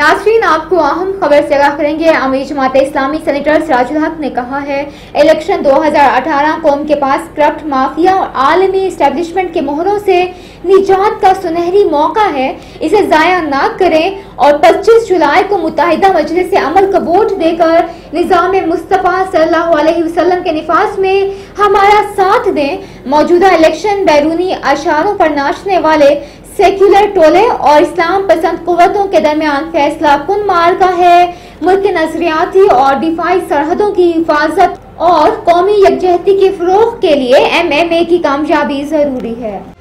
नाजरीन, आपको अहम खबर से आगाह करेंगे। अमीर जमात इस्लामी सेनेटर सिराजुल हक ने कहा है, इलेक्शन 2018 कौम के पास करप्ट माफिया और आलमी इस्टेब्लिशमेंट के मोहरों से निजात का सुनहरी मौका है। इसे जाया ना करें और 25 जुलाई को मुतहदा मजलिस अमल का वोट देकर निज़ाम मुस्तफ़ा सल्लल्लाहु अलैहि के निफास में हमारा साथ दें। मौजूदा इलेक्शन बैरूनी अशारों पर नाचने वाले सेक्युलर टोले और इस्लाम पसंद कुतों के दरमियान फैसला कन मार का है मुल्क के नजरियाती और दिफाई सरहदों की हिफाजत और कौमी यकजहती के फरोग के लिए एम एम ए की कामयाबी ज़रूरी है